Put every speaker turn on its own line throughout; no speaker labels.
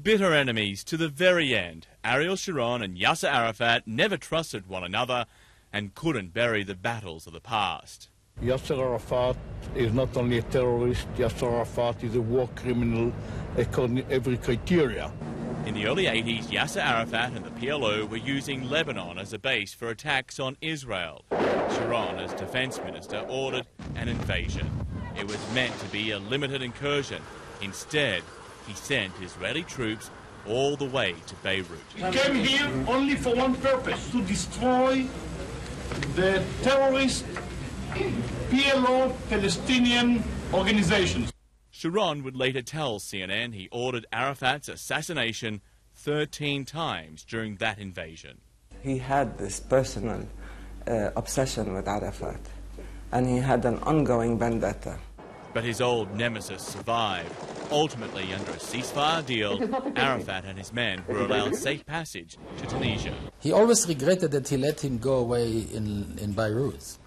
Bitter enemies to the very end, Ariel Sharon and Yasser Arafat never trusted one another and couldn't bury the battles of the past.
Yasser Arafat is not only a terrorist, Yasser Arafat is a war criminal according to every criteria.
In the early 80s, Yasser Arafat and the PLO were using Lebanon as a base for attacks on Israel. Sharon, as defense minister, ordered an invasion. It was meant to be a limited incursion. Instead, he sent Israeli troops all the way to Beirut.
He came here only for one purpose, to destroy the terrorist PLO Palestinian organizations.
Sharon would later tell CNN he ordered Arafat's assassination 13 times during that invasion.
He had this personal uh, obsession with Arafat, and he had an ongoing vendetta.
But his old nemesis survived. Ultimately, under a ceasefire deal, Arafat and his men were allowed safe passage to Tunisia.
He always regretted that he let him go away in, in Beirut,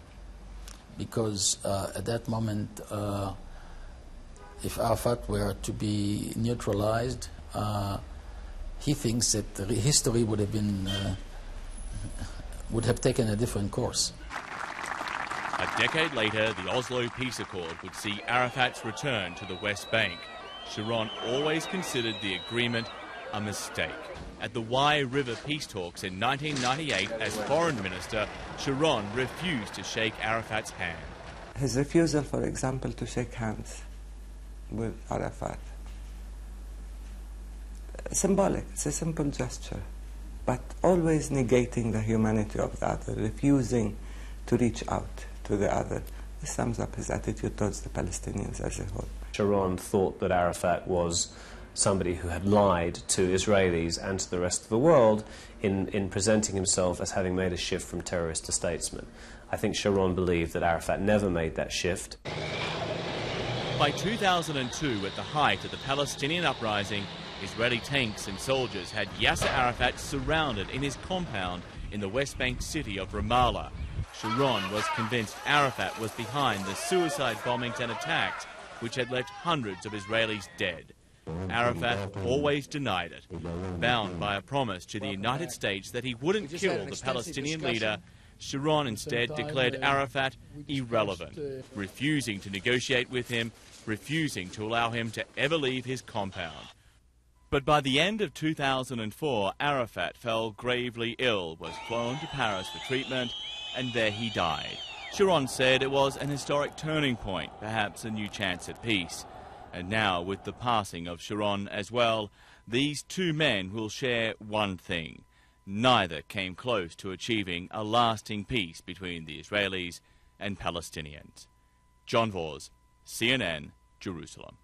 because uh, at that moment, uh, if Arafat were to be neutralized, uh, he thinks that history would have been uh, would have taken a different course.
Decade later, the Oslo Peace Accord would see Arafat's return to the West Bank. Sharon always considered the agreement a mistake. At the Wye River peace talks in 1998, as foreign minister, Sharon refused to shake Arafat's hand.
His refusal, for example, to shake hands with Arafat. Symbolic, it's a simple gesture, but always negating the humanity of the other, refusing to reach out to the other. This sums up his attitude towards the Palestinians as a whole.
Sharon thought that Arafat was somebody who had lied to Israelis and to the rest of the world in, in presenting himself as having made a shift from terrorist to statesman. I think Sharon believed that Arafat never made that shift.
By 2002, at the height of the Palestinian uprising, Israeli tanks and soldiers had Yasser Arafat surrounded in his compound in the West Bank city of Ramallah. Sharon was convinced Arafat was behind the suicide bombings and attacks which had left hundreds of Israelis dead. Arafat always denied it, bound by a promise to the United States that he wouldn't kill the Palestinian leader. Sharon instead declared Arafat irrelevant, refusing to negotiate with him, refusing to allow him to ever leave his compound. But by the end of 2004, Arafat fell gravely ill, was flown to Paris for treatment, and there he died. Sharon said it was an historic turning point, perhaps a new chance at peace. And now, with the passing of Sharon as well, these two men will share one thing. Neither came close to achieving a lasting peace between the Israelis and Palestinians. John Vause, CNN, Jerusalem.